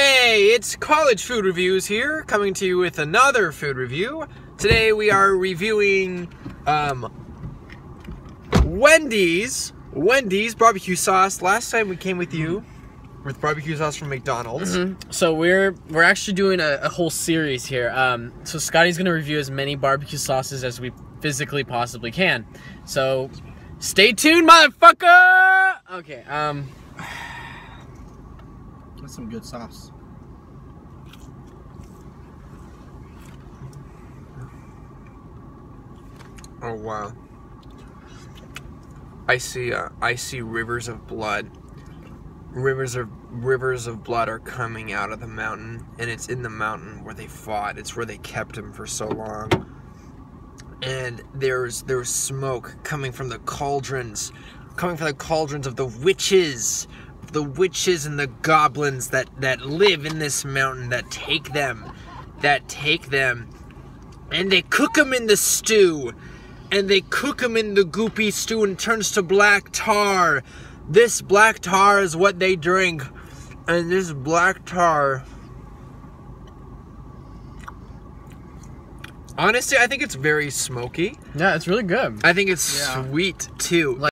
Hey, it's College Food Reviews here, coming to you with another food review. Today we are reviewing um, Wendy's Wendy's barbecue sauce. Last time we came with you with barbecue sauce from McDonald's. So we're we're actually doing a, a whole series here. Um, so Scotty's gonna review as many barbecue sauces as we physically possibly can. So stay tuned, motherfucker. Okay. Um. That's some good sauce. Oh wow. I see uh, I see rivers of blood. Rivers of rivers of blood are coming out of the mountain and it's in the mountain where they fought. It's where they kept him for so long. And there's there's smoke coming from the cauldrons, coming from the cauldrons of the witches, the witches and the goblins that that live in this mountain that take them, that take them and they cook them in the stew and they cook them in the goopy stew and turns to black tar this black tar is what they drink and this black tar honestly i think it's very smoky Yeah, it's really good. i think it's Yeah. sweet too